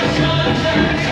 What's your